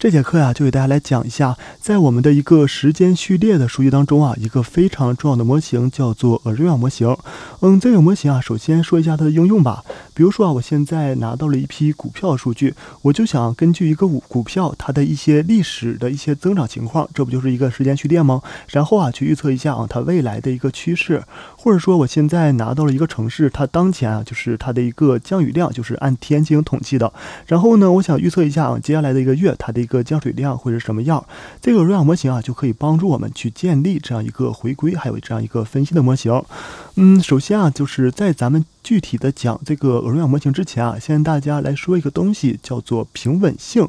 这节课呀，就给大家来讲一下，在我们的一个时间序列的数据当中啊，一个非常重要的模型叫做 Array 模型。嗯，这个模型啊，首先说一下它的应用吧。比如说啊，我现在拿到了一批股票数据，我就想根据一个股股票它的一些历史的一些增长情况，这不就是一个时间序列吗？然后啊，去预测一下啊它未来的一个趋势。或者说，我现在拿到了一个城市，它当前啊就是它的一个降雨量，就是按天进行统计的。然后呢，我想预测一下啊接下来的一个月它的一个降水量会是什么样？这个软模型啊就可以帮助我们去建立这样一个回归，还有这样一个分析的模型。嗯，首先啊，就是在咱们。具体的讲这个鹅绒模型之前啊，先跟大家来说一个东西，叫做平稳性。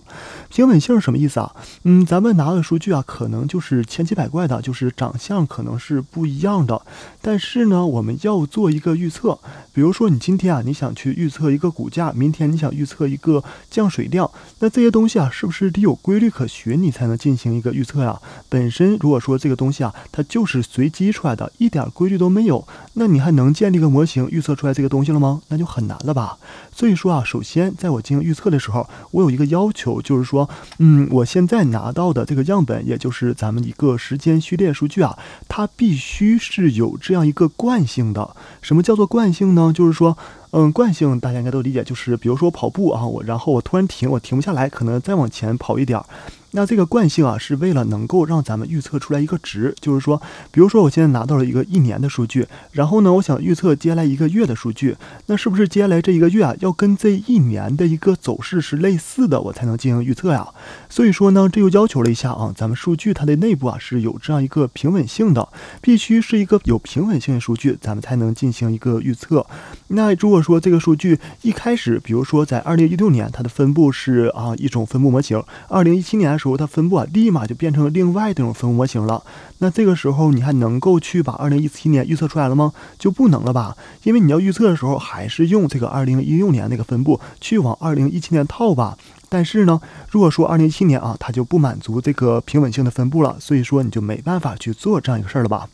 平稳性是什么意思啊？嗯，咱们拿的数据啊，可能就是千奇百怪的，就是长相可能是不一样的。但是呢，我们要做一个预测，比如说你今天啊，你想去预测一个股价，明天你想预测一个降水量，那这些东西啊，是不是得有规律可循，你才能进行一个预测呀？本身如果说这个东西啊，它就是随机出来的，一点规律都没有，那你还能建立个模型预测出来这个东西了吗？那就很难了吧。所以说啊，首先在我进行预测的时候，我有一个要求，就是说，嗯，我现在拿到的这个样本，也就是咱们一个时间序列数据啊，它必须是有这样一个惯性的。什么叫做惯性呢？就是说。嗯，惯性大家应该都理解，就是比如说跑步啊，我然后我突然停，我停不下来，可能再往前跑一点儿。那这个惯性啊，是为了能够让咱们预测出来一个值，就是说，比如说我现在拿到了一个一年的数据，然后呢，我想预测接下来一个月的数据，那是不是接下来这一个月啊，要跟这一年的一个走势是类似的，我才能进行预测呀？所以说呢，这又要求了一下啊，咱们数据它的内部啊是有这样一个平稳性的，必须是一个有平稳性的数据，咱们才能进行一个预测。那如果说这个数据一开始，比如说在二零一六年，它的分布是啊一种分布模型，二零一七年时候它分布啊立马就变成另外的一种分布模型了。那这个时候你还能够去把二零一七年预测出来了吗？就不能了吧？因为你要预测的时候还是用这个二零一六年那个分布去往二零一七年套吧。但是呢，如果说二零一七年啊，它就不满足这个平稳性的分布了，所以说你就没办法去做这样一个事儿了吧？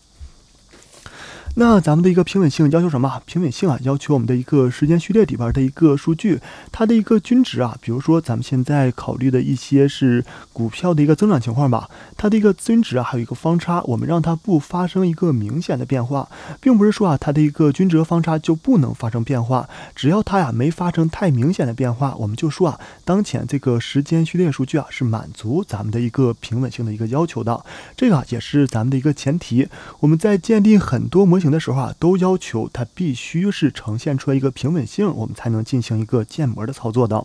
那咱们的一个平稳性要求什么？平稳性啊，要求我们的一个时间序列里边的一个数据，它的一个均值啊，比如说咱们现在考虑的一些是股票的一个增长情况吧，它的一个均值啊，还有一个方差，我们让它不发生一个明显的变化，并不是说啊，它的一个均值和方差就不能发生变化，只要它呀没发生太明显的变化，我们就说啊，当前这个时间序列数据啊是满足咱们的一个平稳性的一个要求的，这个啊也是咱们的一个前提。我们在建立很多模型。的时候啊，都要求它必须是呈现出来一个平稳性，我们才能进行一个建模的操作的。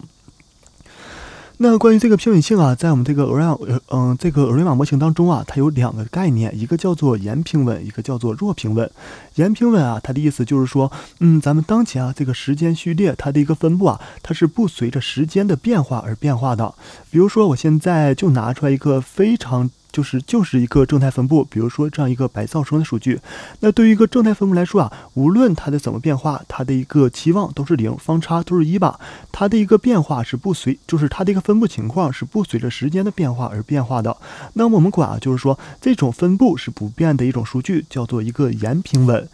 那关于这个平稳性啊，在我们这个 Array 嗯这个 Array 模型当中啊，它有两个概念，一个叫做严平稳，一个叫做弱平稳。严平稳啊，它的意思就是说，嗯，咱们当前啊这个时间序列它的一个分布啊，它是不随着时间的变化而变化的。比如说，我现在就拿出来一个非常。就是就是一个正态分布，比如说这样一个白噪声的数据。那对于一个正态分布来说啊，无论它的怎么变化，它的一个期望都是零，方差都是一吧。它的一个变化是不随，就是它的一个分布情况是不随着时间的变化而变化的。那么我们管啊，就是说这种分布是不变的一种数据，叫做一个严平稳。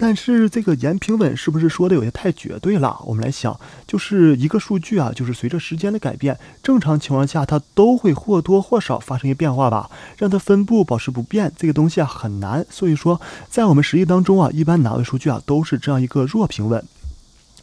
但是这个严平稳是不是说的有些太绝对了？我们来想，就是一个数据啊，就是随着时间的改变，正常情况下它都会或多或少发生一些变化吧，让它分布保持不变，这个东西啊很难。所以说，在我们实际当中啊，一般哪位数据啊都是这样一个弱平稳。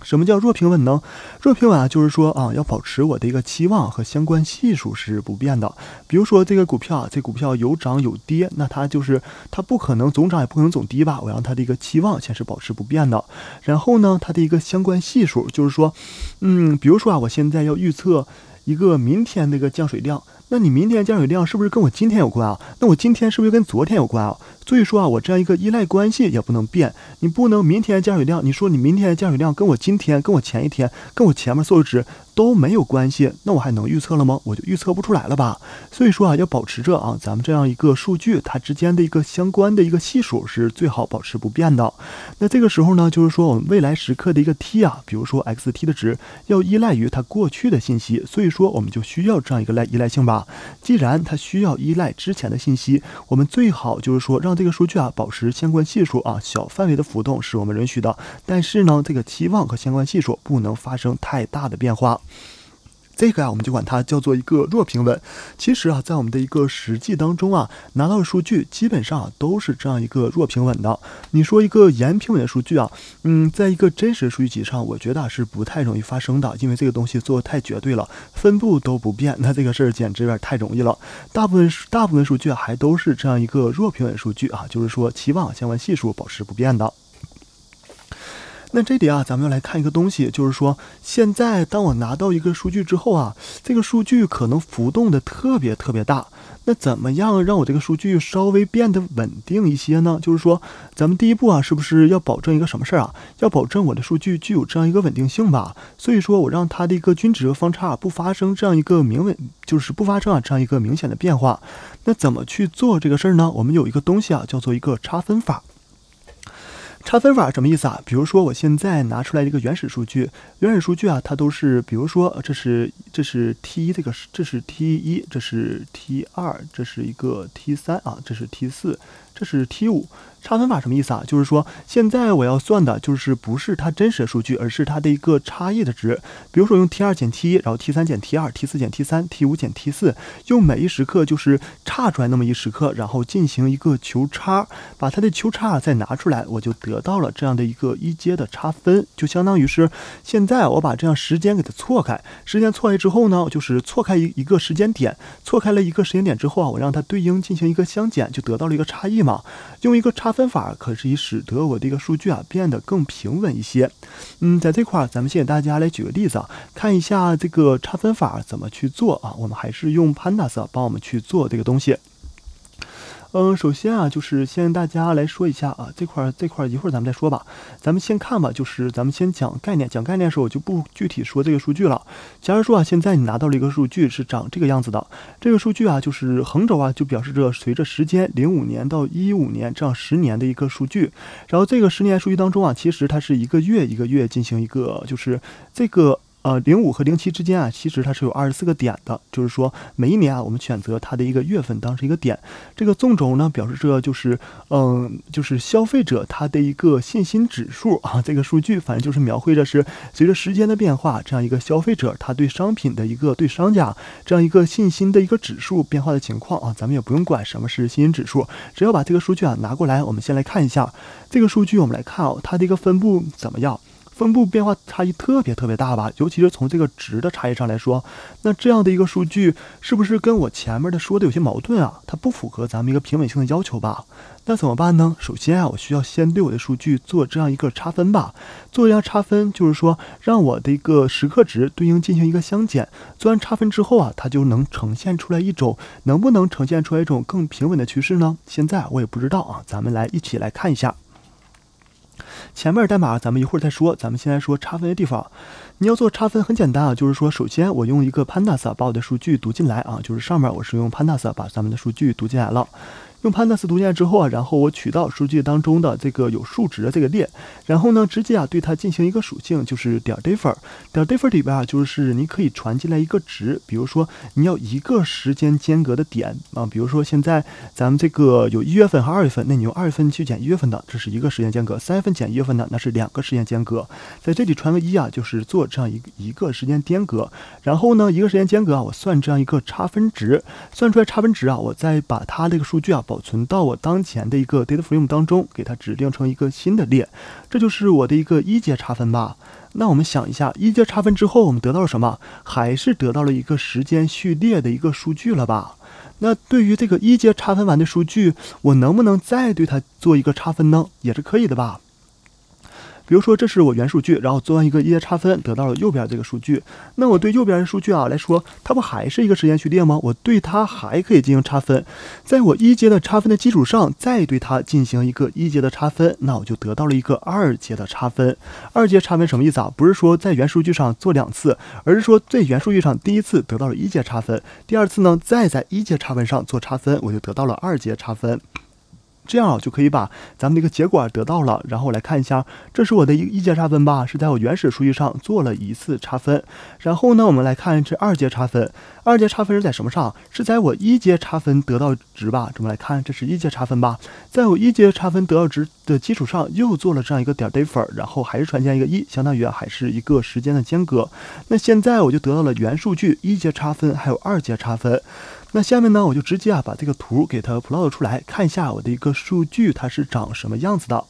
什么叫弱平稳呢？弱平稳啊，就是说啊，要保持我的一个期望和相关系数是不变的。比如说这个股票啊，这股票有涨有跌，那它就是它不可能总涨也不可能总跌吧？我让它的一个期望先是保持不变的。然后呢，它的一个相关系数就是说，嗯，比如说啊，我现在要预测一个明天那个降水量，那你明天降水量是不是跟我今天有关啊？那我今天是不是跟昨天有关啊？所以说啊，我这样一个依赖关系也不能变。你不能明天降水量，你说你明天降水量跟我今天、跟我前一天、跟我前面所有值都没有关系，那我还能预测了吗？我就预测不出来了吧。所以说啊，要保持着啊，咱们这样一个数据它之间的一个相关的一个系数是最好保持不变的。那这个时候呢，就是说我们未来时刻的一个 t 啊，比如说 x t 的值要依赖于它过去的信息，所以说说我们就需要这样一个赖依赖性吧。既然它需要依赖之前的信息，我们最好就是说让这个数据啊，保持相关系数啊，小范围的浮动是我们允许的。但是呢，这个期望和相关系数不能发生太大的变化。这个啊，我们就管它叫做一个弱平稳。其实啊，在我们的一个实际当中啊，拿到的数据基本上都是这样一个弱平稳的。你说一个严平稳的数据啊，嗯，在一个真实数据集上，我觉得是不太容易发生的，因为这个东西做的太绝对了，分布都不变，那这个事儿简直有点太容易了。大部分大部分数据还都是这样一个弱平稳数据啊，就是说期望相关系数保持不变的。那这里啊，咱们要来看一个东西，就是说，现在当我拿到一个数据之后啊，这个数据可能浮动的特别特别大。那怎么样让我这个数据稍微变得稳定一些呢？就是说，咱们第一步啊，是不是要保证一个什么事儿啊？要保证我的数据具有这样一个稳定性吧。所以说我让它的一个均值和方差不发生这样一个明稳，就是不发生啊这样一个明显的变化。那怎么去做这个事儿呢？我们有一个东西啊，叫做一个差分法。差分法什么意思啊？比如说，我现在拿出来一个原始数据，原始数据啊，它都是，比如说，这是这是 T 一，这个是这是 T 一，这是 T 二，这是一个 T 三啊，这是 T 四，这是 T 五。差分法什么意思啊？就是说，现在我要算的就是不是它真实的数据，而是它的一个差异的值。比如说用 T 二减 T 一，然后 T 三减 T 二，T 四减 T 三，T 五减 T 四，用每一时刻就是差出来那么一时刻，然后进行一个求差，把它的求差再拿出来，我就得到了这样的一个一阶的差分，就相当于是现在我把这样时间给它错开，时间错开之后呢，就是错开一一个时间点，错开了一个时间点之后啊，我让它对应进行一个相减，就得到了一个差异嘛，用一个差。分法可是以使得我这个数据啊变得更平稳一些。嗯，在这块儿，咱们先给大家来举个例子啊，看一下这个差分法怎么去做啊。我们还是用 Pandas 帮我们去做这个东西。嗯，首先啊，就是先大家来说一下啊，这块儿这块儿一会儿咱们再说吧。咱们先看吧，就是咱们先讲概念，讲概念的时候我就不具体说这个数据了。假如说啊，现在你拿到了一个数据是长这个样子的，这个数据啊，就是横轴啊，就表示着随着时间零五年到一五年这样十年的一个数据。然后这个十年数据当中啊，其实它是一个月一个月进行一个，就是这个。呃，零五和零七之间啊，其实它是有二十四个点的，就是说每一年啊，我们选择它的一个月份当是一个点。这个纵轴呢，表示这就是，嗯，就是消费者他的一个信心指数啊。这个数据反正就是描绘着是随着时间的变化，这样一个消费者他对商品的一个对商家这样一个信心的一个指数变化的情况啊。咱们也不用管什么是信心指数，只要把这个数据啊拿过来，我们先来看一下这个数据，我们来看哦，它的一个分布怎么样？分布变化差异特别特别大吧，尤其是从这个值的差异上来说，那这样的一个数据是不是跟我前面的说的有些矛盾啊？它不符合咱们一个平稳性的要求吧？那怎么办呢？首先啊，我需要先对我的数据做这样一个差分吧。做这样差分，就是说让我的一个时刻值对应进行一个相减。做完差分之后啊，它就能呈现出来一种，能不能呈现出来一种更平稳的趋势呢？现在我也不知道啊，咱们来一起来看一下。前面代码咱们一会儿再说，咱们先来说差分的地方。你要做差分很简单啊，就是说，首先我用一个 Pandas 把我的数据读进来啊，就是上面我是用 Pandas 把咱们的数据读进来了。用 Pandas 读进来之后啊，然后我取到数据当中的这个有数值的这个列，然后呢，直接啊对它进行一个属性，就是点 differ。点 differ 里边啊，就是你可以传进来一个值，比如说你要一个时间间隔的点啊，比如说现在咱们这个有一月份和二月份，那你用二月份去减一月份的，这是一个时间间隔；三月份减一月份的，那是两个时间间隔。在这里传个一啊，就是做这样一一个时间间隔。然后呢，一个时间间隔啊，我算这样一个差分值，算出来差分值啊，我再把它这个数据啊。保保存到我当前的一个 data frame 当中，给它指定成一个新的列，这就是我的一个一阶差分吧。那我们想一下，一阶差分之后，我们得到了什么？还是得到了一个时间序列的一个数据了吧？那对于这个一阶差分完的数据，我能不能再对它做一个差分呢？也是可以的吧。比如说，这是我原数据，然后做完一个一阶差分，得到了右边这个数据。那我对右边的数据啊来说，它不还是一个时间序列吗？我对它还可以进行差分，在我一阶的差分的基础上，再对它进行一个一阶的差分，那我就得到了一个二阶的差分。二阶差分什么意思啊？不是说在原数据上做两次，而是说在原数据上第一次得到了一阶差分，第二次呢再在一阶差分上做差分，我就得到了二阶差分。这样就可以把咱们的一个结果得到了。然后来看一下，这是我的一一阶差分吧，是在我原始数据上做了一次差分。然后呢，我们来看这二阶差分，二阶差分是在什么上？是在我一阶差分得到值吧？这么来看，这是一阶差分吧？在我一阶差分得到值的基础上，又做了这样一个点 differ，然后还是传进一个一，相当于还是一个时间的间隔。那现在我就得到了原数据一阶差分还有二阶差分。那下面呢，我就直接啊把这个图给它 plot 出来，看一下我的一个数据它是长什么样子的。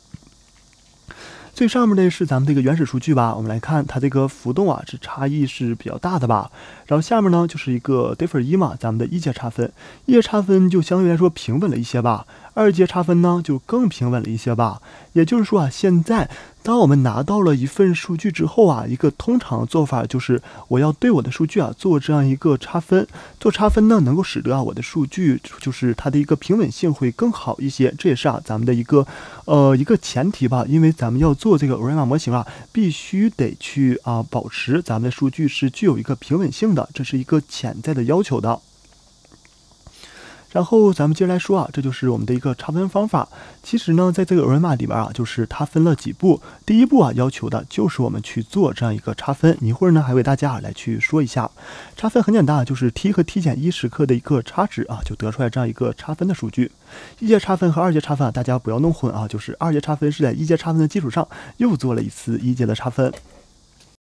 最上面的是咱们这个原始数据吧，我们来看它这个浮动啊，这差异是比较大的吧。然后下面呢就是一个 differ 一嘛，咱们的一阶差分，一阶差分就相对来说平稳了一些吧。二阶差分呢就更平稳了一些吧，也就是说啊，现在当我们拿到了一份数据之后啊，一个通常的做法就是我要对我的数据啊做这样一个差分，做差分呢能够使得啊我的数据就是它的一个平稳性会更好一些，这也是啊咱们的一个呃一个前提吧，因为咱们要做这个 o r a m a 模型啊，必须得去啊保持咱们的数据是具有一个平稳性的，这是一个潜在的要求的。然后咱们接着来说啊，这就是我们的一个差分方法。其实呢，在这个二维码里边啊，就是它分了几步。第一步啊，要求的就是我们去做这样一个差分。一会儿呢，还为大家来去说一下，差分很简单，就是 t 和 t 减一时刻的一个差值啊，就得出来这样一个差分的数据。一阶差分和二阶差分啊，大家不要弄混啊，就是二阶差分是在一阶差分的基础上又做了一次一阶的差分。